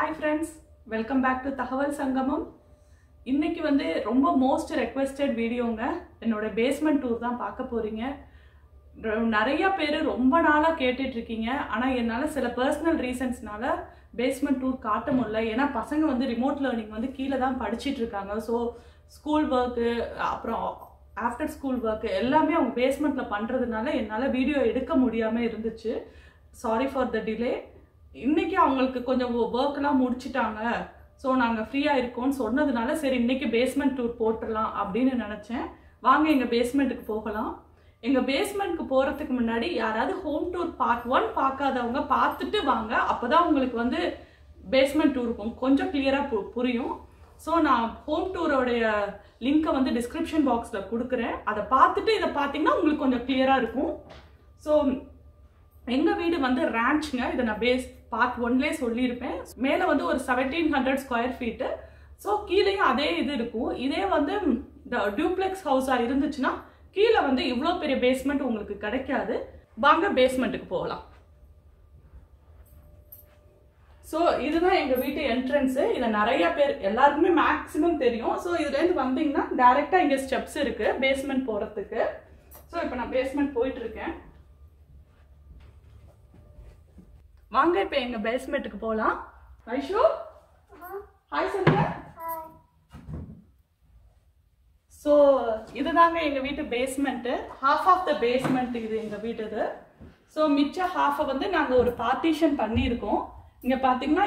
Hi friends welcome back to Thagaval Sangamam இன்றைக்கி வந்து ரொம்ப மோஸ்ட் ரெக்வெஸ்டட் வீடியோங்க என்னோட பேஸ்மெண்ட் டூர் தான் பார்க்க போகிறீங்க நிறைய பேர் ரொம்ப நாளாக கேட்டுட்ருக்கீங்க ஆனால் என்னால் சில பர்சனல் ரீசன்ஸ்னால பேஸ்மெண்ட் டூர் காட்ட முடியல. ஏன்னா பசங்க வந்து ரிமோட் லேர்னிங் வந்து கீழே தான் படிச்சிட்டு இருக்காங்க. ஸோ ஸ்கூல் ஒர்க்கு அப்புறம் ஆஃப்டர் ஸ்கூல் ஒர்க்கு எல்லாமே அவங்க பேஸ்மெண்ட்டில் பண்ணுறதுனால என்னால் வீடியோ எடுக்க முடியாமல் இருந்துச்சு. சாரி ஃபார் த டிலே இன்னைக்கு அவங்களுக்கு கொஞ்சம் ஒர்க்லாம் முடிச்சிட்டாங்க. ஸோ நாங்கள் ஃப்ரீயாக இருக்கோம்னு சொன்னதுனால சரி இன்னைக்கு பேஸ்மெண்ட் டூர் போட்டுடலாம் அப்படின்னு நினச்சேன். வாங்க எங்கள் பேஸ்மெண்ட்டுக்கு போகலாம். எங்கள் பேஸ்மெண்ட்க்கு போகிறதுக்கு முன்னாடி யாராவது ஹோம் டூர் பார்ட் ஒன் பார்க்காதவங்க பார்த்துட்டு வாங்க. அப்போ தான் உங்களுக்கு வந்து பேஸ்மெண்ட் டூர் கொஞ்சம் கிளியராக புரியும். ஸோ நான் ஹோம் டூரோடைய லிங்க்கை வந்து டிஸ்கிரிப்ஷன் பாக்ஸில் கொடுக்குறேன். அதை பார்த்துட்டு இதை பார்த்தீங்கன்னா உங்களுக்கு கொஞ்சம் கிளியராக இருக்கும். ஸோ எங்கள் வீடு வந்து ரேஞ்சுங்க இதை நான் பேஸ் பார்ட் ஒன்லேயே சொல்லியிருப்பேன். மேலே வந்து ஒரு seventeen hundred square feet so கீழேயும் அதே இது இருக்கும். இதே வந்து டியூப்ளெக்ஸ் ஹவுஸாக இருந்துச்சுன்னா கீழே வந்து இவ்வளோ பெரிய பேஸ்மெண்ட் உங்களுக்கு கிடைக்காது. வாங்க பேஸ்மெண்ட்டுக்கு போகலாம். ஸோ இதுதான் எங்கள் வீட்டு என்ட்ரன்ஸு இதை நிறைய பேர் எல்லாருக்குமே மேக்ஸிமம் தெரியும். ஸோ இதுலேருந்து வந்தீங்கன்னா டேரெக்டாக இங்கே ஸ்டெப்ஸ் இருக்குது பேஸ்மெண்ட் போகிறதுக்கு ஸோ இப்போ நான் பேஸ்மெண்ட் போயிட்டுருக்கேன் இருக்கேன் வாங்க இப்போ எங்கள் பேஸ்மெண்ட்டுக்கு போகலாம் ஐஷு? ஹாய் சொல்லுங்க. ஸோ இதுதாங்க எங்கள் வீட்டு basement half of the basement இது எங்கள் வீட்டு இது. ஸோ மிச்ச ஹாஃபை வந்து நாங்கள் ஒரு பார்ட்டிஷன் பண்ணியிருக்கோம். இங்கே பார்த்தீங்கன்னா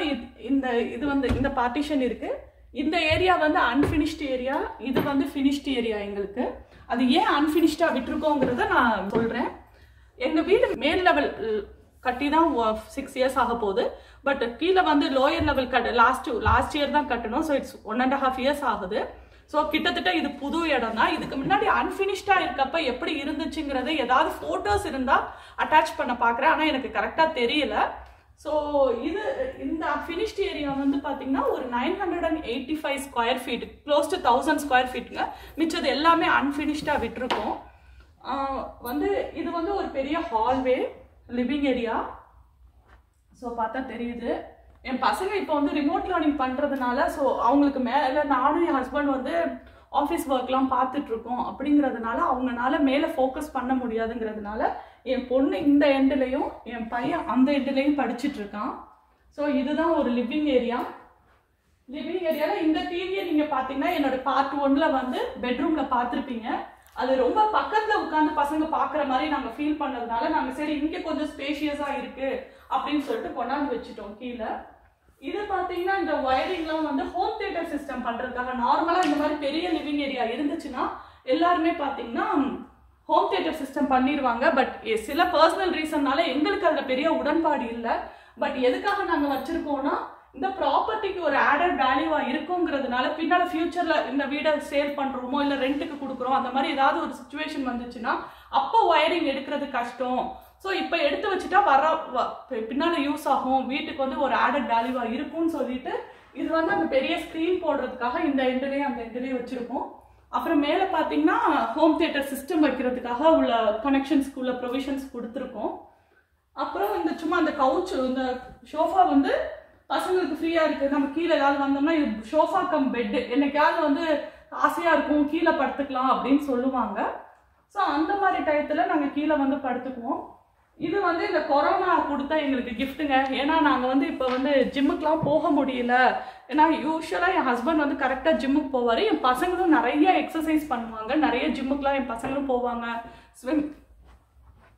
இந்த இது வந்து இந்த பார்ட்டிஷன் இருக்கு. இந்த ஏரியா வந்து அன்ஃபினிஷ்டு ஏரியா இது வந்து ஃபினிஷ்டு ஏரியா எங்களுக்கு. அது ஏன் அன்ஃபினிஷ்டாக விட்டுருக்கோங்கிறத நான் சொல்கிறேன் எங்கள் வீடு மேல் லெவல் கட்டி தான் சிக்ஸ் இயர்ஸ் ஆக போகுது. பட் கீழே வந்து lower level cut last last year தான் கட்டணும். So it's one and half years ஆகுது. ஸோ கிட்டத்தட்ட இது புது இடம் தான் இதுக்கு முன்னாடி அன்பினிஷ்டா இருக்கப்ப எப்படி இருந்துச்சுங்கிறது ஏதாவது ஃபோட்டோஸ் இருந்தா அட்டாச் பண்ண பார்க்குறேன் ஆனால் எனக்கு கரெக்டாக தெரியல. ஸோ இது இந்த ஃபினிஷ்ட் ஏரியா வந்து பார்த்தீங்கன்னா ஒரு nine hundred and eighty five square feet close to thousand square ஃபீட்டுங்க மிச்சது எல்லாமே அன்ஃபினிஷ்டாக விட்டுருக்கோம். வந்து இது வந்து ஒரு பெரிய ஹால்வே லிவிங் ஏரியா ஸோ பார்த்தா தெரியுது. என் பசங்க இப்போ வந்து ரிமோட் லேர்னிங் பண்ணுறதுனால ஸோ அவங்களுக்கு மேலே நானும் என் ஹஸ்பண்ட் வந்து ஆஃபீஸ் ஒர்க்லாம் பார்த்துட்ருக்கோம் அப்படிங்கிறதுனால அவங்கனால மேலே ஃபோக்கஸ் பண்ண முடியாதுங்கிறதுனால என் பொண்ணு இந்த எண்டுலேயும் என் பையன் அந்த எண்டுலேயும் படிச்சுட்ருக்கான் ஸோ இதுதான் ஒரு லிவிங் ஏரியா லிவிங் ஏரியாவில் இந்த டிவியை நீங்கள் பார்த்தீங்கன்னா என்னோட பார்ட் ஒன்னில் வந்து பெட்ரூமில் பார்த்துருப்பீங்க. அது ரொம்ப பக்கத்துல உட்கார்ந்து பசங்க பாக்குற மாதிரி நாங்க ஃபீல் பண்ணதுனால நாங்க சரி இங்க கொஞ்சம் ஸ்பேஷியஸா இருக்கு அப்படின்னு சொல்லிட்டு கொண்டாந்து வச்சுட்டோம் கீழே. இது பாத்தீங்கன்னா இந்த ஒயரிங்லாம் வந்து ஹோம் தியேட்டர் சிஸ்டம் பண்றதுக்காக நார்மலா இந்த மாதிரி பெரிய லிவிங் ஏரியா இருந்துச்சுன்னா எல்லாருமே பாத்தீங்கன்னா ஹோம் தியேட்டர் சிஸ்டம் பண்ணிடுவாங்க பட் சில பர்சனல் ரீசன்னால எங்களுக்கு அதில் பெரிய உடன்பாடு இல்லை. பட் எதுக்காக நாங்கள் வச்சிருக்கோம்னா இந்த ப்ராப்பர்ட்டிக்கு ஒரு ஆடட் வேல்யூவா இருக்குங்கிறதுனால பின்னால ஃபியூச்சர்ல இந்த வீடை சேல் பண்றோமோ இல்ல ரெண்ட்டுக்கு கொடுக்குறோம் அந்த மாதிரி ஏதாவது ஒரு சுச்சுவேஷன் வந்துச்சுன்னா அப்போ ஒயரிங் எடுக்கிறது கஷ்டம். ஸோ இப்போ எடுத்து வச்சுட்டா வர வ- பின்னால யூஸ் ஆகும். வீட்டுக்கு வந்து ஒரு ஆடட் வேல்யூவா இருக்கும்னு சொல்லிட்டு இது வந்து அந்த பெரிய ஸ்க்ரீன் போடுறதுக்காக இந்த எண்டுலேயும் அந்த எண்டுலேயும் வச்சிருக்கோம். அப்புறம் மேலே பார்த்தீங்கன்னா ஹோம் தியேட்டர் சிஸ்டம் வைக்கிறதுக்காக உள்ள கனெக்ஷன்ஸ்க்கு உள்ள ப்ரொவிஷன்ஸ் கொடுத்துருக்கோம். அப்புறம் இந்த சும்மா அந்த கவுச் இந்த ஷோஃபா வந்து பசங்களுக்கு ஃப்ரீயா இருக்கு. நம்ம கீழே ஏதாவது வந்தோம்னா இது ஷோஃபா கம் பெட்டு என்னைக்காவது வந்து ஆசையா இருக்கும் கீழே படுத்துக்கலாம் அப்படின்னு சொல்லுவாங்க. ஸோ அந்த மாதிரி டயத்துல நாங்கள் கீழே வந்து படுத்துக்குவோம். இது வந்து இந்த கொரோனா கொடுத்த எங்களுக்கு கிஃப்ட்டுங்க ஏன்னா நாங்கள் வந்து இப்போ வந்து ஜிம்முக்கெலாம் போக முடியல. ஏன்னா யூஸ்வலாக என் ஹஸ்பண்ட் வந்து கரெக்டாக ஜிம்முக்கு போவார். என் பசங்களும் நிறைய எக்ஸசைஸ் பண்ணுவாங்க. நிறைய ஜிம்முக்கெலாம் என் பசங்களும் போவாங்க. ஸ்விம்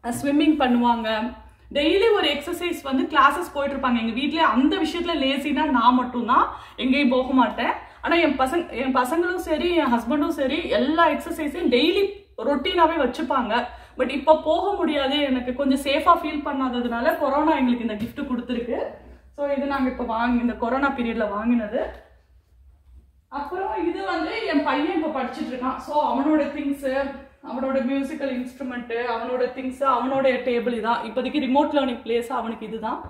ஸ்விம்மிங் பண்ணுவாங்க. டெய்லி ஒரு எக்ஸசைஸ் வந்து கிளாஸஸ் போயிட்டு இருப்பாங்க எங்க வீட்லயே அந்த விஷயத்துல லேசினா நான் மட்டும்தான் எங்கேயும் போக மாட்டேன். ஆனா என் பசங்க என் பசங்களும் சரி என் ஹஸ்பண்டும் சரி எல்லா எக்ஸசைஸையும் டெய்லி ரொட்டீனாவே வச்சுப்பாங்க. பட் இப்போ போக முடியாது. எனக்கு கொஞ்சம் சேஃபா ஃபீல் பண்ணாததுனால கொரோனா எங்களுக்கு இந்த கிஃப்ட் கொடுத்துருக்கு. ஸோ இது நாங்கள் இப்போ வாங்கி இந்த கொரோனா பீரியட்ல வாங்கினது. அப்புறம் இது வந்து என் பையன் இப்போ படிச்சுட்டு இருக்கான். ஸோ அவனோட திங்ஸு அவனோட மியூசிக்கல் இன்ஸ்ட்ருமெண்ட்டு அவனோட திங்ஸு அவனோட டேபிள் இதான். இப்போதைக்கு ரிமோட் லேர்னிங் பிளேஸ் அவனுக்கு இதுதான்.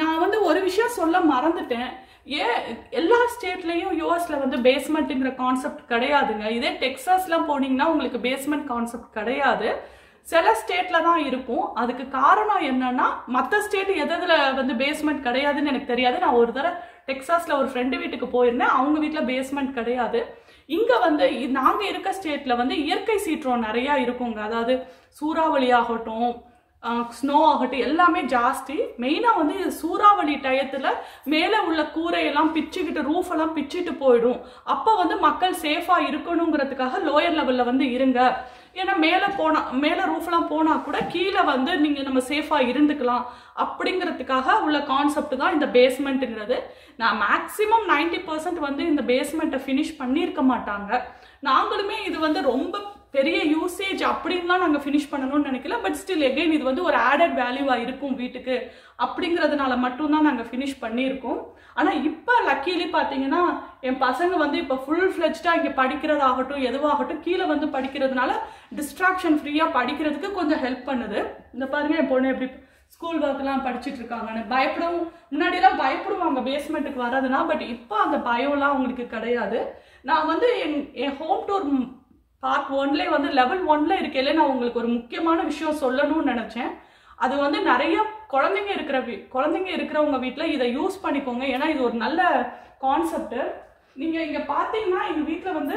நான் வந்து ஒரு விஷயம் சொல்ல மறந்துட்டேன். ஏன் எல்லா ஸ்டேட்லேயும் யூஎஸ்ல வந்து பேஸ்மெண்ட்டுங்கிற கான்செப்ட் கிடையாதுங்க. இதே டெக்ஸாஸ்லாம் போனீங்கன்னா உங்களுக்கு பேஸ்மெண்ட் கான்செப்ட் கிடையாது. சில ஸ்டேட்ல தான் இருக்கும். அதுக்கு காரணம் என்னன்னா மற்ற ஸ்டேட் எதில் வந்து பேஸ்மெண்ட் கிடையாதுன்னு எனக்கு தெரியாது. நான் ஒரு தடவை டெக்ஸாஸில் ஒரு ஃப்ரெண்டு வீட்டுக்கு போயிருந்தேன். அவங்க வீட்டில் பேஸ்மெண்ட் கிடையாது. இங்க வந்து நாங்கள் நாங்க இருக்க ஸ்டேட்ல வந்து இயற்கை சீற்றம் நிறைய இருக்குங்க. அதாவது சூறாவளி ஆகட்டும் ஸ்னோ ஆகட்டும் எல்லாமே ஜாஸ்தி. மெயினாக வந்து இது சூறாவளி டயத்தில் மேலே உள்ள கூரையெல்லாம் பிச்சுக்கிட்டு ரூஃப் எல்லாம் பிச்சுட்டு போயிடும். அப்போ வந்து மக்கள் சேஃபாக இருக்கணுங்கிறதுக்காக லோயர் லெவலில் வந்து இருங்க. ஏன்னா மேலே போனால் மேலே ரூஃப்லாம் போனால் கூட கீழே வந்து நீங்கள் நம்ம சேஃபாக இருந்துக்கலாம். அப்படிங்கிறதுக்காக உள்ள கான்செப்ட் தான் இந்த பேஸ்மெண்ட்டுங்கிறது நான் மேக்ஸிமம் 90% பர்சன்ட் வந்து இந்த பேஸ்மெண்ட்டை ஃபினிஷ் பண்ணியிருக்க மாட்டாங்க. நாங்களுமே இது வந்து ரொம்ப பெரிய யூசேஜ் அப்படின்லாம் நாங்கள் ஃபினிஷ் பண்ணணும்னு நினைக்கல. பட் ஸ்டில் எகைன் இது வந்து ஒரு ஆடட் வேல்யூவாக இருக்கும் வீட்டுக்கு அப்படிங்கிறதுனால மட்டும்தான் நாங்கள் ஃபினிஷ் பண்ணியிருக்கோம். ஆனால் இப்போ லக்கீலி பார்த்தீங்கன்னா என் பசங்க வந்து இப்போ ஃபுல் ஃப்ளெஜ்டாக இங்கே படிக்கிறதாகட்டும் எதுவாகட்டும் கீழே வந்து படிக்கிறதுனால டிஸ்ட்ராக்ஷன் ஃப்ரீயாக படிக்கிறதுக்கு கொஞ்சம் ஹெல்ப் பண்ணுது. இந்த பாருங்க என் பொண்ணு எப்படி ஸ்கூல் ஒர்க்லாம் படிச்சுட்டு இருக்காங்கன்னு பயப்படவும் முன்னாடியெல்லாம் பயப்படுவாங்க பேஸ்மெண்ட்டுக்கு வராதுன்னா பட் இப்போ அந்த பயம்லாம் அவங்களுக்கு கிடையாது. நான் வந்து என் என் ஹோம் டூர் பார்ட் ஒன்லேயே வந்து லெவல் ஒன்ல இருக்கையில நான் உங்களுக்கு ஒரு முக்கியமான விஷயம் சொல்லணும்னு நினச்சேன். அது வந்து நிறைய குழந்தைங்க இருக்கிற வீ குழந்தைங்க இருக்கிறவங்க வீட்டில் இதை யூஸ் பண்ணிக்கோங்க. ஏன்னா இது ஒரு நல்ல கான்செப்ட் நீங்கள் இங்கே பார்த்தீங்கன்னா எங்கள் வீட்டில் வந்து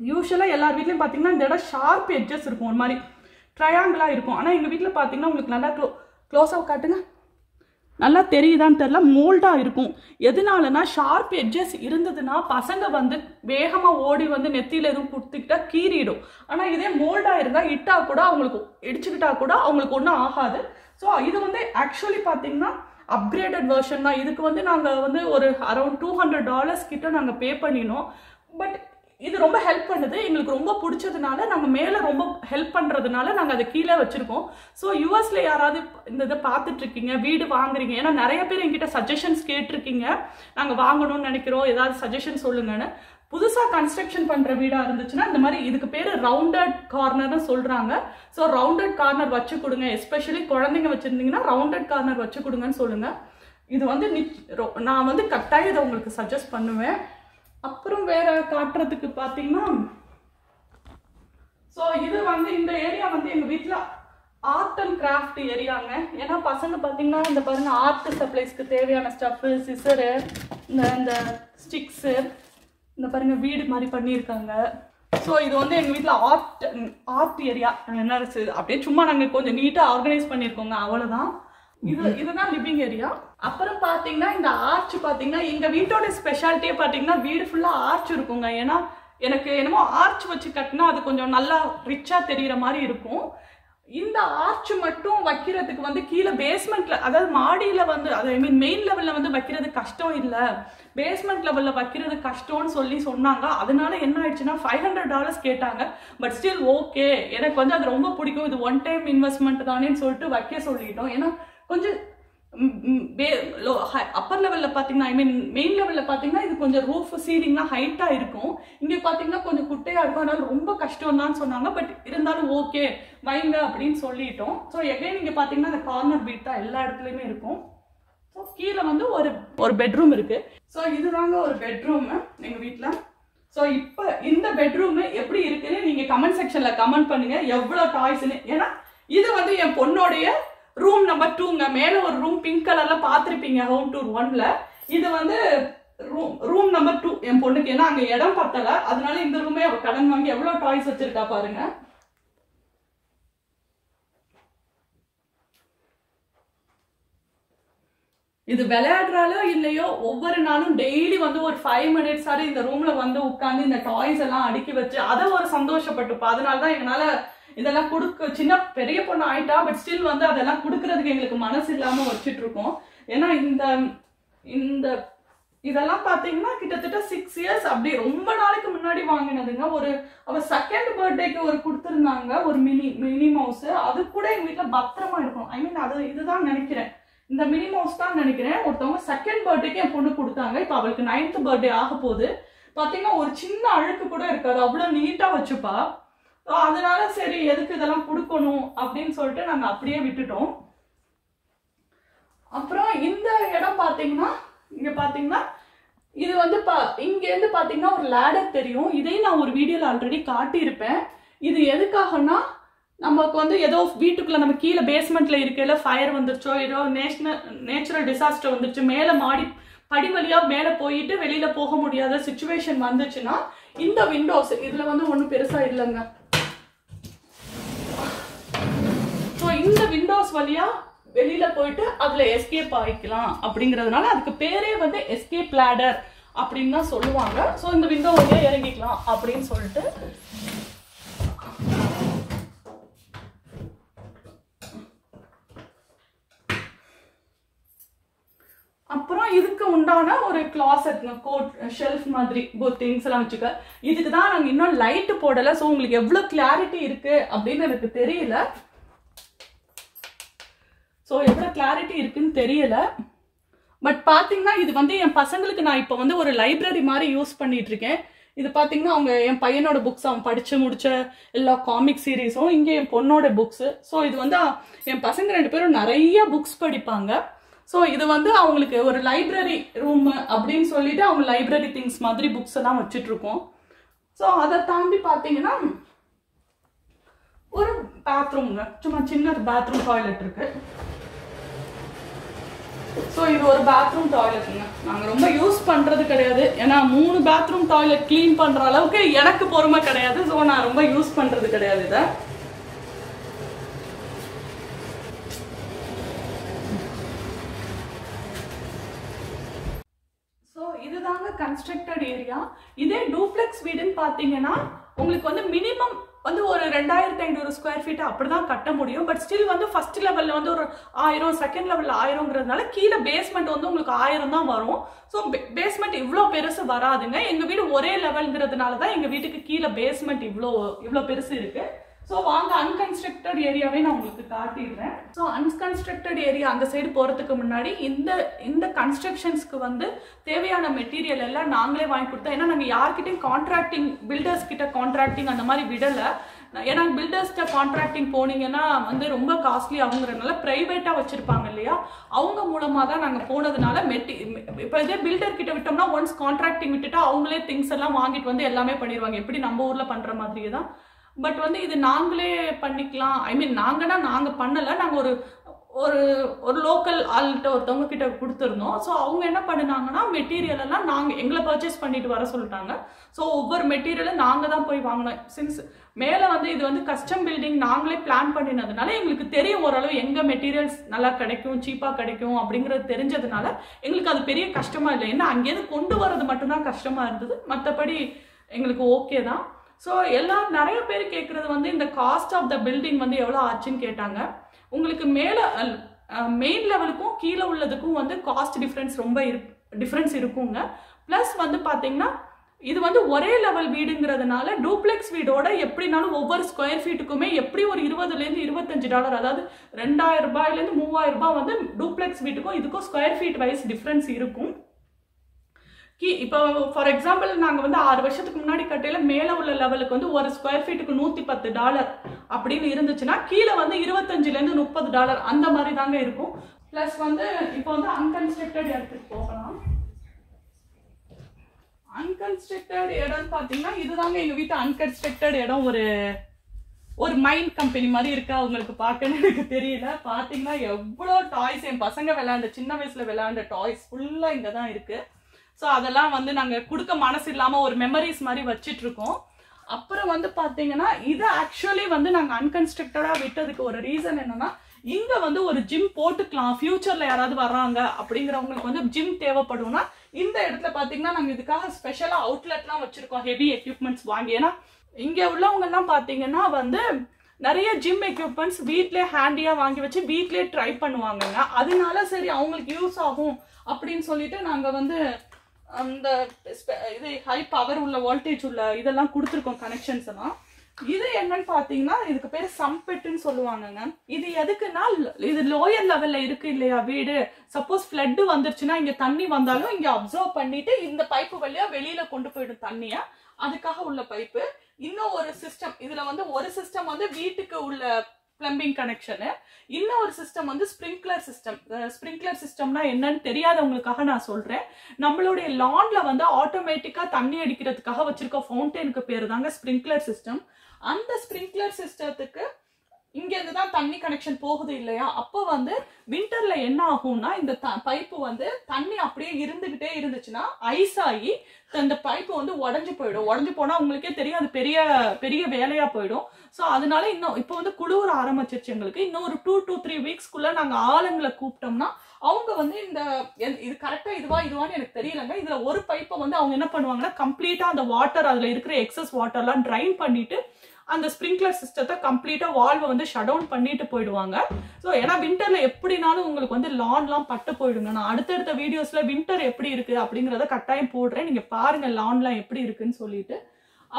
யூஸ்வலாக எல்லார் வீட்லையும் பார்த்தீங்கன்னா இந்த இடம் ஷார்ப் எட்ஜஸ் இருக்கும். ஒரு மாதிரி ட்ரையாங்கிளாக இருக்கும். ஆனால் எங்கள் வீட்டில் பார்த்தீங்கன்னா உங்களுக்கு நல்லா க்ளோ க்ளோஸாக காட்டுங்க. நல்லா தெரியுதான்னு தெரில மோல்டாக இருக்கும். எதனாலனா ஷார்ப் எட்ஜஸ் இருந்ததுன்னா பசங்க வந்து வேகமாக ஓடி வந்து நெத்தியில் எதுவும் கொடுத்துக்கிட்டா கீறிடும். ஆனால் இதே மோல்டாக இருந்தால் இட்டா கூட அவங்களுக்கு இடிச்சுக்கிட்டா கூட அவங்களுக்கு ஒன்றும் ஆகாது. ஸோ இது வந்து ஆக்சுவலி பார்த்தீங்கன்னா அப்கிரேடட் வெர்ஷன் தான். இதுக்கு வந்து நாங்கள் வந்து ஒரு அரௌண்ட் டூ ஹண்ட்ரட் டாலர்ஸ் கிட்ட நாங்கள் பே பண்ணினோம். பட் இது ரொம்ப ஹெல்ப் பண்ணுது. எங்களுக்கு ரொம்ப பிடிச்சதுனால நாங்கள் மேலே ரொம்ப ஹெல்ப் பண்ணுறதுனால நாங்கள் அதை கீழே வச்சுருக்கோம். ஸோ யூஎஸில் யாராவது இந்த இதை பார்த்துட்ருக்கீங்க? வீடு வாங்குறீங்க. ஏன்னா நிறைய பேர் எங்கிட்ட சஜஷன்ஸ் கேட்டிருக்கீங்க. நாங்கள் வாங்கணும்னு நினைக்கிறோம். ஏதாவது சஜஷன் சொல்லுங்கன்னு. புதுசாக கன்ஸ்ட்ரக்ஷன் பண்ணுற வீடாக இருந்துச்சுன்னா இந்த மாதிரி இதுக்கு பேர் ரவுண்டட் கார்னர்னு சொல்கிறாங்க ஸோ ரவுண்டட் கார்னர் வச்சு கொடுங்க. எஸ்பெஷலி குழந்தைங்க வச்சுருந்தீங்கன்னா ரவுண்டட் கார்னர் வச்சு கொடுங்கன்னு சொல்லுங்கள் இது வந்து நிச்- ரொ- நான் வந்து கட்டாயம் இதை உங்களுக்கு சஜஸ்ட் பண்ணுவேன். அப்புறம் வேற காட்டுறதுக்கு பார்த்தீங்கன்னா ஸோ இது வந்து இந்த ஏரியா வந்து எங்கள் வீட்டில் ஆர்ட் அண்ட் கிராஃப்ட் ஏரியாங்க ஏன்னா பசங்க பார்த்தீங்கன்னா இந்த பாருங்க ஆர்ட் சப்ளைஸ்க்கு தேவையான ஸ்டஃப்பு சிசரு இந்த இந்த ஸ்டிக்ஸு இந்த பாருங்க வீடு மாதிரி பண்ணியிருக்காங்க. ஸோ இது வந்து எங்கள் வீட்டில் ஆர்ட் ஆர்ட் ஏரியா என்ன அப்படியே சும்மா நாங்கள் கொஞ்சம் நீட்டாக ஆர்கனைஸ் பண்ணியிருக்கோங்க. அவ்வளோதான் இது இதுதான் லிவிங் ஏரியா அப்புறம் பார்த்தீங்கன்னா இந்த ஆர்ச் பார்த்தீங்கன்னா எங்க வீட்டோட ஸ்பெஷாலிட்டியே பார்த்தீங்கன்னா வீடு ஃபுல்லா ஆர்ச் இருக்குங்க. ஏன்னா எனக்கு என்னமோ ஆர்ச் வச்சு கட்டினா அது கொஞ்சம் நல்லா ரிச்சா தெரிகிற மாதிரி இருக்கும். இந்த ஆர்ச் மட்டும் வைக்கிறதுக்கு வந்து கீழே பேஸ்மெண்ட்ல அதாவது மாடியில வந்து அது ஐ மீன் மெயின் லெவல்ல வந்து வைக்கிறது கஷ்டம் இல்லை. பேஸ்மெண்ட் லெவல்ல வைக்கிறது கஷ்டம்னு சொல்லி சொன்னாங்க. அதனால என்ன ஆயிடுச்சுன்னா ஃபைவ் ஹண்ட்ரட் டாலர்ஸ் கேட்டாங்க. பட் ஸ்டில் ஓகே எனக்கு வந்து அது ரொம்ப பிடிக்கும். இது ஒன் டைம் இன்வெஸ்ட்மெண்ட் தானேன்னு சொல்லிட்டு வைக்க சொல்லிட்டோம். ஏன்னா கொஞ்சம் அப்பர் லெவலில் பார்த்தீங்கன்னா ஐ மீன் மெயின் லெவலில் பார்த்தீங்கன்னா இது கொஞ்சம் ரூஃப் சீலிங்லாம் ஹைட்டாக இருக்கும். இங்கே பார்த்தீங்கன்னா கொஞ்சம் குட்டையாக இருக்கும். அதனால ரொம்ப கஷ்டம் தான் சொன்னாங்க. பட் இருந்தாலும் ஓகே வைங்க அப்படின்னு சொல்லிட்டோம். ஸோ எகைன் இங்கே பார்த்தீங்கன்னா அந்த கார்னர் பீட் தான் எல்லா இடத்துலையுமே இருக்கும். ஸோ கீழே வந்து ஒரு ஒரு பெட்ரூம் இருக்கு. ஸோ இதுதாங்க ஒரு பெட்ரூம் எங்கள் வீட்டில் ஸோ இப்போ இந்த பெட்ரூம் எப்படி இருக்குன்னு நீங்கள் கமெண்ட் செக்ஷனில் கமெண்ட் பண்ணுங்க. எவ்வளோ டாய்ஸ்ன்னு ஏன்னா இது வந்து என் பொண்ணோடைய ரூம் நம்பர் டூங்க மேலே ஒரு ரூம் பிங்க் கலர்ல பாத்திருப்பீங்க ஹோம் டூர் ஒன்ல இது வந்து ரூம் ரூம் நம்பர் டூ என் பொண்ணுக்கு ஏன்னா அங்க இடம் பத்தல. அதனால இந்த ரூமே அவ கடன் வாங்கி எவ்வளோ டாய்ஸ் வச்சிருக்கா பாருங்க. இது விளையாடுறாலோ இல்லையோ ஒவ்வொரு நாளும் டெய்லி வந்து ஒரு ஃபைவ் மினிட்ஸ் ஆறு இந்த ரூம்ல வந்து உட்காந்து இந்த டாய்ஸ் எல்லாம் அடுக்கி வச்சு அதை ஒரு சந்தோஷப்பட்டுப்பா அதனால தான் எங்களால இதெல்லாம் கொடுக்க சின்ன பெரிய பொண்ணு ஆயிட்டா பட் ஸ்டில் வந்து அதெல்லாம் கொடுக்கறதுக்கு எங்களுக்கு மனசு இல்லாம வச்சுட்டு இருக்கோம் ஏன்னா இந்த இந்த இதெல்லாம் பாத்தீங்கன்னா கிட்டத்தட்ட சிக்ஸ் இயர்ஸ் அப்படி ரொம்ப நாளைக்கு முன்னாடி வாங்கினதுங்க. ஒரு அவ செகண்ட் பர்த்டேக்கு ஒரு கொடுத்துருந்தாங்க ஒரு மினி மினி மவுஸ் அது கூட எங்க வீட்டுல பத்திரமா இருக்கும். ஐ மீன் அது இதுதான் நினைக்கிறேன். இந்த மினி மவுஸ் தான் நினைக்கிறேன். ஒருத்தவங்க செகண்ட் பர்த்டேக்கு என் பொண்ணு கொடுத்தாங்க. இப்போ அவளுக்கு நைன்த் பர்த்டே ஆக போகுது பார்த்தீங்கன்னா ஒரு சின்ன அழுக்கு கூட இருக்காது. அவ்வளோ நீட்டாக வச்சுப்பா. ஸோ அதனால சரி எதுக்கு இதெல்லாம் கொடுக்கணும் அப்படின்னு சொல்லிட்டு நாங்க அப்படியே விட்டுட்டோம். அப்புறம் இந்த இடம் பாத்தீங்கன்னா இங்க பாத்தீங்கன்னா இது வந்து பா இங்க இருந்து பாத்தீங்கன்னா ஒரு லேடர் தெரியும். இதையும் நான் ஒரு வீடியோல ஆல்ரெடி காட்டியிருப்பேன். இது எதுக்காகனா நமக்கு வந்து ஏதோ வீட்டுக்குள்ள நம்ம கீழே பேஸ்மெண்ட்ல இருக்கையில் ஃபயர் வந்துருச்சோ ஏதோ நேஷனல் நேச்சுரல் டிசாஸ்டர் வந்துருச்சு மேல மாடி படி வழியா மேல போயிட்டு வெளியில போக முடியாத சுச்சுவேஷன் வந்துச்சுன்னா இந்த விண்டோஸ் இதுல வந்து ஒன்றும் பெருசா இல்லைங்க ஸோ இந்த விண்டோஸ் வழியா வெளியில போயிட்டு அதுல எஸ்கேப் ஆகிக்கலாம் அப்படிங்கிறதுனால அதுக்கு பேரே வந்து எஸ்கேப் லேடர் அப்படின்னு தான் சொல்லுவாங்க. ஸோ இந்த விண்டோ வழியா இறங்கிக்கலாம் அப்படின்னு சொல்லிட்டு. அப்புறம் இதுக்கு உண்டான ஒரு கிளாசட் கோட் ஷெல்ஃப் மாதிரி திங்ஸ் எல்லாம் வச்சுக்க. இதுக்கு தான் நாங்கள் இன்னும் லைட் போடலை. ஸோ உங்களுக்கு எவ்வளோ கிளாரிட்டி இருக்குது அப்படின்னு எனக்கு தெரியல. ஸோ எவ்வளோ கிளாரிட்டி இருக்குன்னு தெரியல. பட் பார்த்தீங்கன்னா இது வந்து என் பசங்களுக்கு நான் இப்போ வந்து ஒரு லைப்ரரி மாதிரி யூஸ் பண்ணிட்டு இருக்கேன் இது பார்த்தீங்கன்னா அவங்க என் பையனோட புக்ஸ் அவன் படித்து முடித்த எல்லா காமிக் சீரீஸும் இங்கே என் பொண்ணோட புக்ஸு ஸோ இது வந்து என் பசங்க ரெண்டு பேரும் நிறைய புக்ஸ் படிப்பாங்க. ஸோ இது வந்து அவங்களுக்கு ஒரு லைப்ரரி ரூம் அப்படின்னு சொல்லிட்டு அவங்க லைப்ரரி திங்ஸ் மாதிரி புக்ஸ் எல்லாம் வச்சிட்ருக்கோம் ஸோ அதை தாண்டி பார்த்தீங்கன்னா ஒரு பாத்ரூம்ங்க சும்மா சின்ன பாத்ரூம் டாய்லெட் இருக்குது ஸோ இது ஒரு பாத்ரூம் டாய்லெட்டுங்க நாங்கள் ரொம்ப யூஸ் பண்ணுறது கிடையாது. ஏன்னா மூணு பாத்ரூம் டாய்லெட் க்ளீன் பண்ணுற அளவுக்கு எனக்கு பொறுமை கிடையாது. ஸோ நான் ரொம்ப யூஸ் பண்ணுறது கிடையாது இதை. ஸோ இதுதாங்க கன்ஸ்ட்ரக்டட் ஏரியா இதே டூப்ளெக்ஸ் வீடுன்னு பார்த்தீங்கன்னா உங்களுக்கு வந்து மினிமம் வந்து ஒரு ரெண்டாயிரத்தி ஐநூறு ஸ்கொயர் ஃபீட் அப்படிதான் கட்ட முடியும். பட் ஸ்டில் வந்து ஃபர்ஸ்ட் லெவலில் வந்து ஒரு ஆயிரம் செகண்ட் லெவலில் ஆயிரங்கிறதுனால கீழே பேஸ்மெண்ட் வந்து உங்களுக்கு ஆயிரம் தான் வரும். ஸோ பேஸ்மெண்ட் இவ்வளோ பெருசு வராதுங்க. எங்கள் வீடு ஒரே லெவல்ங்கிறதுனால தான் எங்கள் வீட்டுக்கு கீழே பேஸ்மெண்ட் இவ்வளோ இவ்வளோ பெருசு இருக்கு. ஸோ வாங்க அன்கன்ஸ்ட்ரக்டட் ஏரியாவே நான் உங்களுக்கு காட்டிடுறேன். ஸோ அன்கன்ஸ்ட்ரக்டட் ஏரியா அந்த சைடு போகிறதுக்கு முன்னாடி இந்த இந்த கன்ஸ்ட்ரக்ஷன்ஸ்க்கு வந்து தேவையான மெட்டீரியல் எல்லாம் நாங்களே வாங்கி கொடுத்தோம். ஏன்னா நாங்கள் யார்கிட்டையும் கான்ட்ராக்டிங் பில்டர்ஸ் கிட்ட கான்ட்ராக்டிங் அந்த மாதிரி விடலை. ஏன்னா பில்டர்ஸ்கிட்ட கான்ட்ராக்டிங் போனீங்கன்னா வந்து ரொம்ப காஸ்ட்லி அவங்கிறதுனால ப்ரைவேட்டாக வச்சுருப்பாங்க இல்லையா? அவங்க மூலமாக தான் நாங்கள் போனதுனால மெட்டி இப்போ இதே பில்டர் கிட்ட விட்டோம்னா ஒன்ஸ் கான்ட்ராக்டிங் விட்டுட்டா அவங்களே திங்ஸ் எல்லாம் வாங்கிட்டு வந்து எல்லாமே பண்ணிடுவாங்க. எப்படி நம்ம ஊரில் பண்ணுற மாதிரியே தான். பட் வந்து இது நாங்களே பண்ணிக்கலாம். ஐ மீன் நாங்கன்னா நாங்கள் பண்ணலை. நாங்கள் ஒரு ஒரு ஒரு லோக்கல் ஆள்கிட்ட ஒருத்தவங்க கிட்ட கொடுத்துருந்தோம். ஸோ அவங்க என்ன பண்ணினாங்கன்னா மெட்டீரியல் எல்லாம் நாங்கள் எங்களை பர்ச்சேஸ் பண்ணிட்டு வர சொல்லிட்டாங்க. ஸோ ஒவ்வொரு மெட்டீரியலும் நாங்கள் தான் போய் வாங்கினோம். சின்ஸ் மேலே வந்து இது வந்து கஸ்டம் பில்டிங் நாங்களே பிளான் பண்ணினதுனால எங்களுக்கு தெரியும் ஓரளவு எங்கே மெட்டீரியல்ஸ் நல்லா கிடைக்கும் சீப்பாக கிடைக்கும் அப்படிங்கிறது தெரிஞ்சதுனால எங்களுக்கு அது பெரிய கஷ்டமாக இல்லை. ஏன்னா அங்கேருந்து கொண்டு வர்றது மட்டும்தான் கஷ்டமாக இருந்தது. மற்றபடி எங்களுக்கு ஓகே தான். ஸோ எல்லாம் நிறைய பேர் கேட்குறது வந்து இந்த காஸ்ட் ஆஃப் த பில்டிங் வந்து எவ்வளோ ஆச்சுன்னு கேட்டாங்க. உங்களுக்கு மேலே மெயின் லெவலுக்கும் கீழே உள்ளதுக்கும் வந்து காஸ்ட் டிஃப்ரென்ஸ் ரொம்ப டிஃப்ரென்ஸ் இருக்குங்க. ப்ளஸ் வந்து பார்த்தீங்கன்னா இது வந்து ஒரே லெவல் வீடுங்கிறதுனால டூப்ளெக்ஸ் வீடோட எப்படினாலும் ஒவ்வொரு ஸ்கொயர் ஃபீட்டுக்குமே எப்படி ஒரு இருபதுலேருந்து இருபத்தஞ்சு டாலர் அதாவது ரெண்டாயிரம் ரூபாயிலேருந்து மூவாயிரம் ரூபாய் வந்து டூப்ளெக்ஸ் வீட்டுக்கும் இதுக்கும் ஸ்கொயர் ஃபீட் வைஸ் டிஃப்ரென்ஸ் இருக்கும். கீ இப்போ ஃபார் எக்ஸாம்பிள் நாங்கள் வந்து ஆறு வருஷத்துக்கு முன்னாடி கட்டையில் மேலே உள்ள லெவலுக்கு வந்து ஒரு ஸ்கொயர் ஃபீட்டுக்கு நூற்றி பத்து டாலர் அப்படின்னு இருந்துச்சுன்னா கீழே வந்து இருபத்தஞ்சிலேருந்து முப்பது டாலர் அந்த மாதிரி தாங்க இருக்கும். ப்ளஸ் வந்து இப்போ வந்து அன்கன்ஸ்ட்ரக்டட் இடத்துக்கு போகலாம். அன்கன்ஸ்ட்ரக்டட் இடம்னு பார்த்தீங்கன்னா இதுதாங்க எங்கள் வீட்டு அன்கன்ஸ்ட்ரக்டட் இடம். ஒரு ஒரு மைண்ட் கம்பெனி மாதிரி இருக்கா உங்களுக்கு பார்க்கணும்னு எனக்கு தெரியல. பார்த்தீங்கன்னா எவ்வளோ டாய்ஸ் என் பசங்க விளையாண்ட சின்ன வயசில் விளையாண்ட டாய்ஸ் ஃபுல்லாக இங்கே தான் இருக்குது ஸோ அதெல்லாம் வந்து நாங்கள் கொடுக்க மனசு இல்லாமல் ஒரு மெமரிஸ் மாதிரி வச்சிட்டு இருக்கோம் அப்புறம் வந்து பார்த்தீங்கன்னா இது ஆக்சுவலி வந்து நாங்கள் அன்கன்ஸ்ட்ரக்டடாக விட்டதுக்கு ஒரு ரீசன் என்னன்னா இங்கே வந்து ஒரு ஜிம் போட்டுக்கலாம். ஃபியூச்சரில் யாராவது வர்றாங்க அப்படிங்கிறவங்களுக்கு வந்து ஜிம் தேவைப்படும்னா இந்த இடத்துல பார்த்தீங்கன்னா நாங்கள் இதுக்காக ஸ்பெஷலாக அவுட்லெட்லாம் வச்சுருக்கோம் ஹெவி எக்யூப்மெண்ட்ஸ் வாங்கி. ஏன்னா இங்கே உள்ளவங்கெல்லாம் பார்த்தீங்கன்னா வந்து நிறைய ஜிம் எக்யூப்மெண்ட்ஸ் வீட்லேயே ஹேண்டியாக வாங்கி வச்சு வீட்லேயே ட்ரை பண்ணுவாங்கங்க. அதனால சரி அவங்களுக்கு யூஸ் ஆகும் அப்படின்னு சொல்லிட்டு நாங்கள் வந்து அந்த இது ஹை பவர் உள்ள வோல்டேஜ் உள்ள இதெல்லாம் கொடுத்துருக்கோம் கனெக்ஷன்ஸ் எல்லாம். இது என்னன்னு பாத்தீங்கன்னா இதுக்கு பேர் சம்பெட்டுன்னு சொல்லுவாங்கங்க இது எதுக்குன்னா இது லோயர் லெவல்ல இருக்கு இல்லையா வீடு? சப்போஸ் ஃபிளட்டு வந்துருச்சுன்னா இங்க தண்ணி வந்தாலும் இங்க அப்சர்வ் பண்ணிட்டு இந்த பைப்பு வழியா வெளியில கொண்டு போயிடும் தண்ணிய. அதுக்காக உள்ள பைப்பு இன்னும் ஒரு சிஸ்டம் இதுல வந்து ஒரு சிஸ்டம் வந்து வீட்டுக்கு உள்ள பிளம்பிங் கனெக்ஷனு இன்னொரு சிஸ்டம் வந்து ஸ்ப்ரிங்க்லர் சிஸ்டம் ஸ்ப்ரிங்க்லர் சிஸ்டம்னா என்னன்னு தெரியாதவங்களுக்காக நான் சொல்கிறேன் நம்மளுடைய லான்ல வந்து ஆட்டோமேட்டிக்காக தண்ணி அடிக்கிறதுக்காக வச்சிருக்க ஃபவுண்டெனுக்கு பேர் தாங்க ஸ்ப்ரிங்க்லர் சிஸ்டம் அந்த ஸ்ப்ரிங்க்லர் சிஸ்டத்துக்கு இங்கேருந்து தான் தண்ணி கனெக்ஷன் போகுது இல்லையா? அப்போ வந்து வின்டர்ல என்ன ஆகும்னா இந்த பைப்பு வந்து தண்ணி அப்படியே இருந்துகிட்டே இருந்துச்சுன்னா ஐஸ் ஆகி இந்த பைப்பு வந்து உடஞ்சு போயிடும். உடஞ்சு போனா உங்களுக்கே தெரியும் அது பெரிய பெரிய வேலையா போயிடும். ஸோ அதனால இன்னும் இப்போ வந்து குளிர ஆரம்பிச்சிருச்சு எங்களுக்கு. இன்னும் ஒரு டூ டூ த்ரீ வீக்ஸ்க்குள்ள நாங்கள் ஆளுங்களை கூப்பிட்டோம்னா அவங்க வந்து இந்த இது கரெக்டாக இதுவா இதுவான்னு எனக்கு தெரியலங்க. இதில் ஒரு பைப்பை வந்து அவங்க என்ன பண்ணுவாங்கன்னா கம்ப்ளீட்டாக அந்த வாட்டர் அதில் இருக்கிற எக்ஸஸ் வாட்டர்லாம் ட்ரைன் பண்ணிட்டு அந்த ஸ்ப்ரிங்க்லர் சிஸ்டத்தை கம்ப்ளீட்டாக வால்வை வந்து ஷட் டவுன் பண்ணிட்டு போயிடுவாங்க. ஸோ ஏன்னா வின்டரில் எப்படினாலும் உங்களுக்கு வந்து லான்லாம் பட்டு போயிடுங்க. நான் அடுத்தடுத்த வீடியோஸில் வின்டர் எப்படி இருக்குது அப்படிங்கிறத கட்டாயம் போடுறேன். நீங்கள் பாருங்கள் லான்லாம் எப்படி இருக்குன்னு சொல்லிட்டு.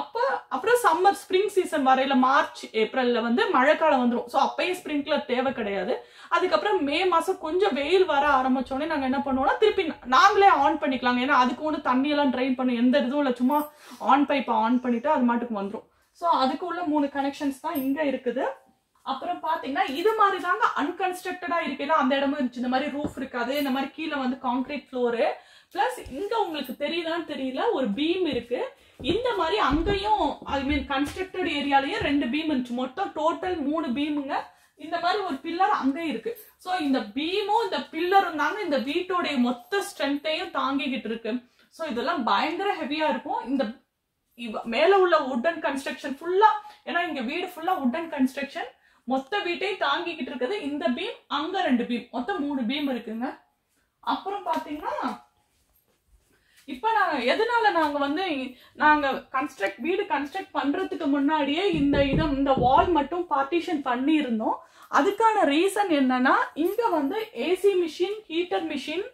அப்போ அப்புறம் சம்மர் ஸ்ப்ரிங் சீசன் வரையில மார்ச் ஏப்ரலில் வந்து மழைக்காலம் வந்துடும் ஸோ அப்பயும் ஸ்ப்ரிங்க்லர் தேவை கிடையாது. அதுக்கப்புறம் மே மாதம் கொஞ்சம் வெயில் வர ஆரம்பித்தோடனே நாங்கள் என்ன பண்ணுவோம்னா திருப்பி நாங்களே ஆன் பண்ணிக்கலாங்க. ஏன்னா அதுக்கு ஒன்று தண்ணியெல்லாம் ட்ரைன் பண்ணி எந்த இதுவும் இல்லை. சும்மா ஆன் பைப்பை ஆன் பண்ணிவிட்டு அது மாட்டுக்கு வந்துடும் ஸோ அதுக்கு உள்ள மூணு கனெக்ஷன்ஸ் தான் இங்கே இருக்குது. அப்புறம் பார்த்தீங்கன்னா இது மாதிரி தாங்க அன்கன்ஸ்ட்ரக்டடாக இருக்கையில அந்த இடமும் இருந்துச்சு. இந்த மாதிரி ரூஃப் இருக்காது. இந்த மாதிரி கீழே வந்து காங்கிரீட் ஃப்ளோரு ப்ளஸ் இங்கே உங்களுக்கு தெரியுதான்னு தெரியல ஒரு பீம் இருக்கு. இந்த மாதிரி அங்கேயும் ஐ மீன் கன்ஸ்ட்ரக்டட் ஏரியாலையும் ரெண்டு பீம் இருந்துச்சு. மொத்தம் டோட்டல் மூணு பீமுங்க இந்த மாதிரி ஒரு பில்லர் அங்கே இருக்கு. ஸோ இந்த பீமும் இந்த பில்லரும் தாங்க இந்த வீட்டோடைய மொத்த ஸ்ட்ரென்த்தையும் தாங்கிக்கிட்டு இருக்கு. ஸோ இதெல்லாம் பயங்கர ஹெவியா இருக்கும். இந்த மேல உள்ள உட்டன் கன்ஸ்ட்ரக்ஷன் ஃபுல்லா ஏன்னா இங்க வீடு ஃபுல்லா உட்டன் கன்ஸ்ட்ரக்ஷன் மொத்த வீட்டையும் தாங்கிக்கிட்டு இருக்குது. இந்த பீம் அங்க ரெண்டு பீம் மொத்தம் மூணு பீம் இருக்குங்க. அப்புறம் பாத்தீங்கன்னா இப்ப நாங்க எதனால நாங்க வந்து நாங்க கன்ஸ்ட்ரக்ட் வீடு கன்ஸ்ட்ரக்ட் பண்றதுக்கு முன்னாடியே இந்த இடம் இந்த வால் மட்டும் பார்ட்டிஷன் பண்ணி இருந்தோம் அதுக்கான ரீசன் என்னன்னா இங்க வந்து ஏசி மிஷின் ஹீட்டர் மிஷின்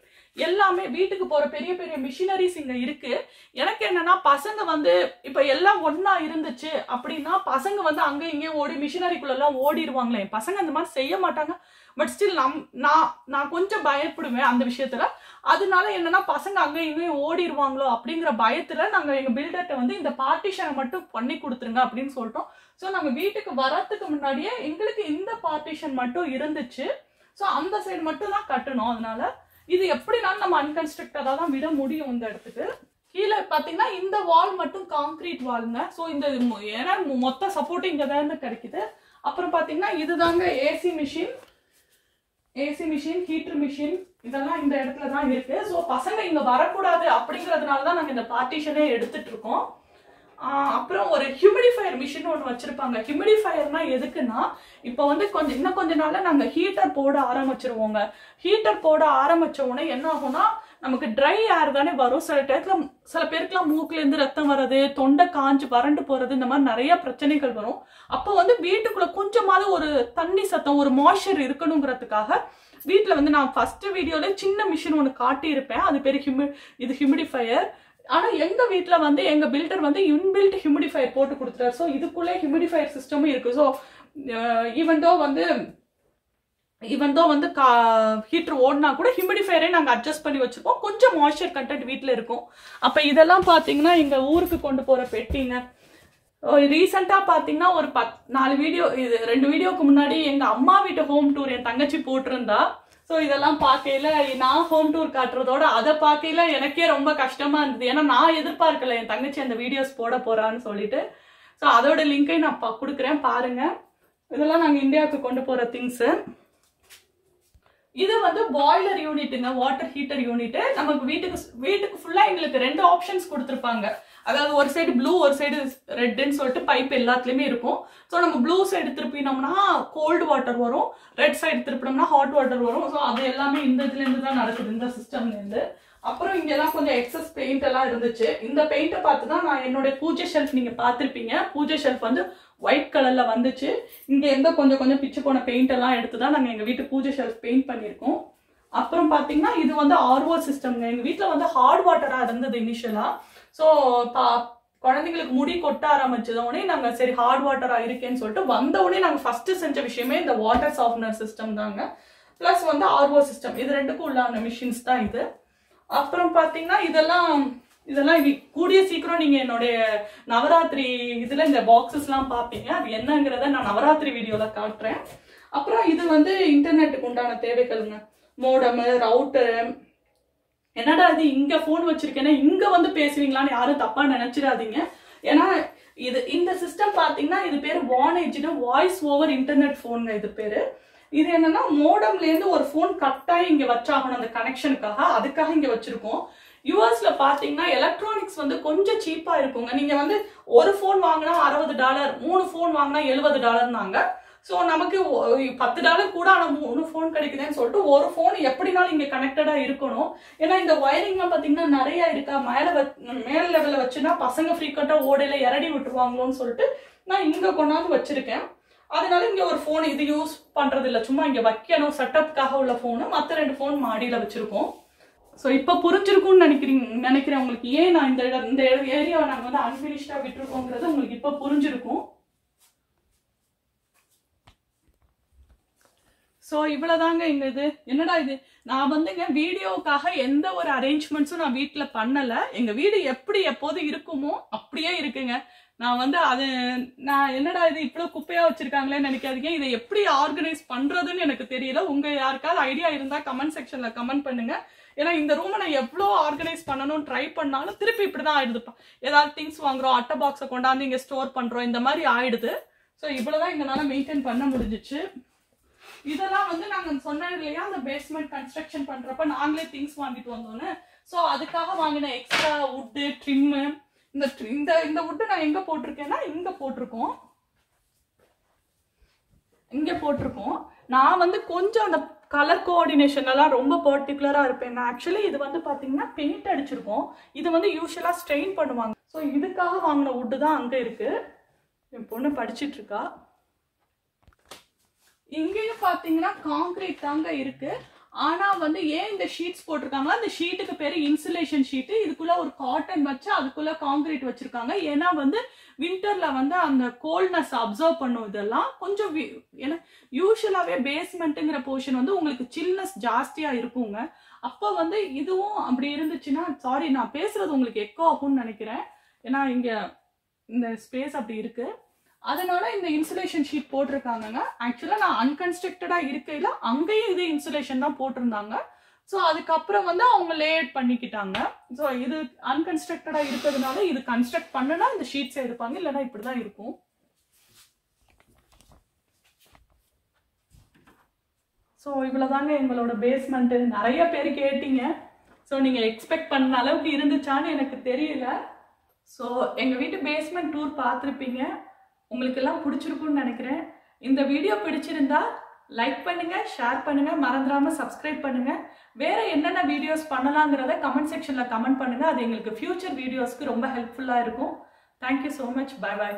எல்லாமே வீட்டுக்கு போற பெரிய பெரிய மிஷினரிஸ் இங்க இருக்கு. எனக்கு என்னன்னா பசங்க வந்து இப்ப எல்லாம் ஒன்னா இருந்துச்சு அப்படின்னா பசங்க வந்து அங்க இங்கேயும் ஓடி மிஷினரிக்குள்ள எல்லாம் ஓடிடுவாங்களே பசங்க அந்த மாதிரி செய்ய மாட்டாங்க. பட் ஸ்டில் நம் நான் நான் கொஞ்சம் பயப்படுவேன் அந்த விஷயத்துல. அதனால என்னன்னா பசங்க அங்கே இங்கேயும் ஓடிடுவாங்களோ அப்படிங்கிற பயத்துல நாங்க எங்க பில்டர்ட்ட வந்து இந்த பார்ட்டிஷனை மட்டும் பண்ணி கொடுத்துருங்க அப்படின்னு சொல்லிட்டோம். ஸோ நாங்க வீட்டுக்கு வரத்துக்கு முன்னாடியே எங்களுக்கு இந்த பார்ட்டிஷன் மட்டும் இருந்துச்சு. ஸோ அந்த சைடு மட்டும் தான் கட்டணும். அதனால இது எப்படினாலும் நம்ம அன்கன்ஸ்ட்ரக்டடா தான் விட முடியும் இந்த இடத்துக்கு. கீழே பாத்தீங்கன்னா இந்த வால் மட்டும் காங்கிரீட் வால்ங்க ஸோ இந்த ஏன்னா மொத்த சப்போர்ட் இங்க தான் கிடைக்குது. அப்புறம் பாத்தீங்கன்னா இதுதாங்க AC machine AC machine heater machine இதெல்லாம் இந்த இடத்துல தான் இருக்கு. ஸோ பசங்க இங்க வரக்கூடாது அப்படிங்கிறதுனால தான் நாங்கள் இந்த பார்ட்டிஷனே எடுத்துட்டு இருக்கோம். அப்புறம் ஒரு ஹியூமிடிஃபயர் மிஷின் ஒன்று வச்சிருப்பாங்க. ஹியூமிடிஃபயர்னா எதுக்குன்னா இப்போ வந்து கொஞ்சம் இன்னும் கொஞ்ச நாள்ல நாங்கள் ஹீட்டர் போட ஆரம்பிச்சிருவோங்க. ஹீட்டர் போட ஆரம்பிச்ச உடனே என்ன ஆகும்னா நமக்கு ட்ரை ஏர் தானே வரும். சில டயத்துல சில பேருக்குலாம் மூக்குல இருந்து ரத்தம் வர்றது தொண்டை காஞ்சு வறண்டு போறது இந்த மாதிரி நிறைய பிரச்சனைகள் வரும். அப்போ வந்து வீட்டுக்குள்ள கொஞ்சமாவது ஒரு தண்ணி சத்தம் ஒரு மாய்ச்சர் இருக்கணுங்கிறதுக்காக வீட்டில் வந்து நான் ஃபர்ஸ்ட் வீடியோல சின்ன மிஷின் ஒன்று காட்டியிருப்பேன். அது பேர் ஹியூமி இது ஹியூமிடிஃபயர் ஆனால் எங்கள் வீட்டில் வந்து எங்கள் பில்டர் வந்து இன்பில்ட் ஹியூமிடிஃபயர் போட்டு கொடுத்துட்டார். ஸோ இதுக்குள்ளே ஹியூமிடிஃபயர் சிஸ்டமும் இருக்குது ஸோ ஈவன் தோ வந்து ஈவன் தோ வந்து கா ஹீட்டர் ஓடினா கூட ஹியூமிடிஃபயரே நாங்கள் அட்ஜஸ்ட் பண்ணி வச்சுருப்போம். கொஞ்சம் மாய்ஸ்சர் கண்டென்ட் வீட்டில் இருக்கும். அப்போ இதெல்லாம் பார்த்தீங்கன்னா எங்கள் ஊருக்கு கொண்டு போகிற பெட்டிங்க. ரீசெண்டாக பார்த்தீங்கன்னா ஒரு பத் நாலு வீடியோ இது ரெண்டு வீடியோக்கு முன்னாடி எங்கள் அம்மா வீட்டு ஹோம் டூர் என் தங்கச்சி போட்டிருந்தா ஸோ இதெல்லாம் பார்க்கையில நான் ஹோம் டூர் காட்டுறதோட அதை பார்க்கையில எனக்கே ரொம்ப கஷ்டமா இருந்தது. ஏன்னா நான் எதிர்பார்க்கல என் தங்கச்சி அந்த வீடியோஸ் போட போறான்னு சொல்லிட்டு. ஸோ அதோட லிங்கை நான் கொடுக்குறேன். பாருங்க. இதெல்லாம் நாங்கள் இந்தியாவுக்கு கொண்டு போற திங்ஸு இது வந்து பாய்லர் யூனிட்டுங்க வாட்டர் ஹீட்டர் யூனிட் நமக்கு வீட்டுக்கு வீட்டுக்கு ஃபுல்லா எங்களுக்கு ரெண்டு ஆப்ஷன்ஸ் கொடுத்துருப்பாங்க. அதாவது ஒரு சைடு ப்ளூ ஒரு சைடு ரெட்டுன்னு சொல்லிட்டு பைப் எல்லாத்துலேயுமே இருக்கும். ஸோ நம்ம ப்ளூ சைடு திருப்பினோம்னா கோல்டு வாட்டர் வரும். ரெட் சைடு திருப்பினோம்னா ஹாட் வாட்டர் வரும். ஸோ அது எல்லாமே இந்த இதுலேருந்து தான் நடக்குது இந்த சிஸ்டம்லேருந்து அப்புறம் இங்கெல்லாம் கொஞ்சம் எக்ஸஸ் பெயிண்ட் எல்லாம் இருந்துச்சு. இந்த பெயிண்ட்டை பார்த்து தான் நான் என்னோட பூஜை ஷெல்ஃப் நீங்கள் பார்த்துருப்பீங்க. பூஜை ஷெல்ஃப் வந்து ஒயிட் கலரில் வந்துச்சு. இங்கே எந்த கொஞ்சம் கொஞ்சம் பிச்சு போன பெயிண்ட் எல்லாம் எடுத்து தான் நாங்கள் எங்கள் வீட்டு பூஜை ஷெல்ஃப் பெயிண்ட் பண்ணியிருக்கோம். அப்புறம் பார்த்தீங்கன்னா இது வந்து ஆர்ஓ சிஸ்டம்ங்க எங்கள் வீட்டில் வந்து ஹார்ட் வாட்டராக இருந்தது இனிஷியலாக ஸோ குழந்தைங்களுக்கு முடி கொட்ட ஆரம்பிச்சத உடனே சரி ஹார்ட் வாட்டராக இருக்கேன்னு சொல்லிட்டு வந்த உடனே நாங்க செஞ்ச விஷயமே இந்த வாட்டர் சாஃப்ட்னர் சிஸ்டம் தாங்க. ப்ளஸ் வந்து ஆர்ஓ சிஸ்டம் இது ரெண்டுக்கும் உள்ளான மிஷின்ஸ் தான் இது. அப்புறம் பார்த்தீங்கன்னா இதெல்லாம் இதெல்லாம் இனி- கூடிய சீக்கிரம் நீங்கள் என்னுடைய நவராத்திரி இதில் இந்த பாக்ஸஸ்லாம் பார்ப்பீங்க அது என்னங்கிறத நான் நவராத்திரி வீடியோவில் காட்டுறேன். அப்புறம் இது வந்து இன்டர்நெட்டுக்கு உண்டான தேவைகள்ங்க. மோடமு ரவுட்டரு என்னடா இது இங்க ஃபோன் வச்சிருக்கேன்னா இங்க வந்து பேசுவீங்களான்னு யாரும் தப்பா நினைச்சிடாதீங்க. ஏன்னா இது இந்த சிஸ்டம் பாத்தீங்கன்னா இது பேர் வானேஜ்னு வாய்ஸ் ஓவர் இன்டர்நெட் ஃபோனுங்க இது பேரு. இது என்னன்னா மோடம்ல இருந்து ஒரு ஃபோன் கட்டாயி இங்க வச்சாகணும் அந்த கனெக்ஷனுக்காக அதுக்காக இங்க வச்சிருக்கோம். யூஎஸ்ல பாத்தீங்கன்னா எலக்ட்ரானிக்ஸ் வந்து கொஞ்சம் சீப்பா இருக்குங்க. நீங்க வந்து ஒரு ஃபோன் வாங்கினா அறுபது டாலர் மூணு ஃபோன் வாங்கினா எழுபது டாலர்னாங்க ஸோ நமக்கு பத்து டாலர் கூட ஆனால் மூணு ஃபோன் கிடைக்குதுன்னு சொல்லிட்டு ஒரு ஃபோன் எப்படினாலும் இங்கே கனெக்டடாக இருக்கணும். ஏன்னா இந்த ஒயரிங்லாம் பார்த்தீங்கன்னா நிறையா இருக்கா? மேலே மேல் லெவலில் வச்சுன்னா பசங்க ஃப்ரீக்வெண்ட்டாக ஓடையில் இறடி விட்டுருவாங்களோன்னு சொல்லிட்டு நான் இங்கே கொண்டாந்து வச்சுருக்கேன். அதனால இங்கே ஒரு ஃபோன் இது யூஸ் பண்ணுறது இல்லை சும்மா இங்கே வைக்கணும். செட்டப்காக உள்ள ஃபோனு மற்ற ரெண்டு ஃபோன் மாடியில் வச்சுருக்கோம். ஸோ இப்போ புரிஞ்சிருக்கும்னு நினைக்கிறீங்க நினைக்கிறேன் உங்களுக்கு. ஏன் நான் இந்த இடம் இந்த ஏரியாவை நாங்கள் வந்து அன்பினிஷ்டாக விட்டுருக்கோங்கிறது உங்களுக்கு இப்போ புரிஞ்சிருக்கும். ஸோ இவ்வளோதாங்க எங்க இது. என்னடா இது? நான் வந்துங்க வீடியோவுக்காக எந்த ஒரு அரேஞ்ச்மெண்ட்ஸும் நான் வீட்டில் பண்ணலை. எங்கள் வீடு எப்படி எப்போதும் இருக்குமோ அப்படியே இருக்குங்க. நான் வந்து அது நான் என்னடா இது இவ்வளோ குப்பையாக வச்சுருக்காங்களே நினைக்காதீங்க. இதை எப்படி ஆர்கனைஸ் பண்ணுறதுன்னு எனக்கு தெரியல. உங்கள் யாருக்காவது ஐடியா இருந்தால் கமெண்ட் செக்ஷனில் கமெண்ட் பண்ணுங்கள் ஏன்னா இந்த ரூமை நான் எவ்வளோ ஆர்கனைஸ் பண்ணணும்னு ட்ரை பண்ணாலும் திருப்பி இப்படி தான் ஆயிடுதுப்பா ஏதாவது திங்ஸ் வாங்குறோம் அட்டை பாக்ஸை கொண்டாந்து இங்கே ஸ்டோர் பண்ணுறோம் இந்த மாதிரி ஆயிடுது. ஸோ இவ்வளோதான் எங்களால் மெயின்டைன் பண்ண முடிஞ்சிச்சு. இதெல்லாம் வந்து நாங்க சொன்னோம் இல்லையா அந்த பேஸ்மெண்ட் கன்ஸ்ட்ரக்ஷன் பண்றப்ப நாங்களே திங்ஸ் வாங்கிட்டு வந்தோன்னு. ஸோ அதுக்காக வாங்கின எக்ஸ்ட்ரா வுட்டு ட்ரிம்மு இந்த இந்த இந்த வுட்டு நான் எங்க போட்டிருக்கேன்னா இங்க போட்டிருக்கோம். இங்க போட்டிருக்கோம். நான் வந்து கொஞ்சம் அந்த கலர் கோஆர்டினேஷன்லாம் ரொம்ப பர்டிகுலராக இருப்பேன். நான் ஆக்சுவலி இது வந்து பார்த்தீங்கன்னா பெயிண்ட் அடிச்சிருக்கோம். இது வந்து யூஸ்வலாக ஸ்ட்ரெயின் பண்ணுவாங்க. ஸோ இதுக்காக வாங்கின வுட்டு தான் அங்கே இருக்குது என் பொண்ணு படிச்சிட்ருக்கா இருக்கா. இங்கேயும் பார்த்தீங்கன்னா காங்கிரீட் தாங்க இருக்கு. ஆனா வந்து ஏன் இந்த ஷீட்ஸ் போட்டிருக்காங்க அந்த ஷீட்டுக்கு பேர் இன்சுலேஷன் ஷீட்டு இதுக்குள்ள ஒரு காட்டன் வச்சு அதுக்குள்ள காங்கிரீட் வச்சிருக்காங்க. ஏன்னா வந்து வின்டர்ல வந்து அந்த கோல்ட்னஸ் அப்சர்வ் பண்ணும் இதெல்லாம். கொஞ்சம் ஏன்னா யூஸ்வலாகவே பேஸ்மெண்ட்டுங்கிற போர்ஷன் வந்து உங்களுக்கு சில்னஸ் ஜாஸ்தியா இருக்குங்க. அப்போ வந்து இதுவும் அப்படி இருந்துச்சுன்னா சாரி நான் பேசுறது உங்களுக்கு எக்கோ ஆகும்னு நினைக்கிறேன். ஏன்னா இங்க இந்த ஸ்பேஸ் அப்படி இருக்குது அதனால இந்த இன்சுலேஷன் ஷீட் போட்டிருக்காங்கங்க. ஆக்சுவலா நான் அன்கன்ஸ்ட்ரக்டடா இருக்கையில அங்கேயும் இது இன்சுலேஷன் தான் போட்டிருந்தாங்க. ஸோ அதுக்கப்புறம் வந்து அவங்க லேஅவுட் பண்ணிக்கிட்டாங்க. ஸோ இது அன்கன்ஸ்ட்ரக்டடா இருக்கிறதுனால இது கன்ஸ்ட்ரக்ட் பண்ணுனா இந்த ஷீட்ஸ் எடுப்பாங்க இல்லைனா இப்படிதான் இருக்கும். ஸோ இவ்வளோதாங்க எங்களோட பேஸ்மெண்ட்டு நிறைய பேர் கேட்டீங்க. ஸோ நீங்கள் எக்ஸ்பெக்ட் பண்ண அளவுக்கு இருந்துச்சான்னு எனக்கு தெரியல. ஸோ எங்கள் வீட்டு பேஸ்மெண்ட் டூர் பார்த்துருப்பீங்க. உங்களுக்கெல்லாம் பிடிச்சிருக்கும்னு நினைக்கிறேன். இந்த வீடியோ பிடிச்சிருந்தா லைக் பண்ணுங்க ஷேர் பண்ணுங்க மறந்துடாம சப்ஸ்கிரைப் பண்ணுங்க. வேற என்னென்ன வீடியோஸ் பண்ணலாங்கிறத கமெண்ட் செக்ஷன்ல கமெண்ட் பண்ணுங்க. அது எங்களுக்கு ஃபியூச்சர் வீடியோஸ்க்கு ரொம்ப ஹெல்ப்ஃபுல்லா இருக்கும். Thank you so much bye bye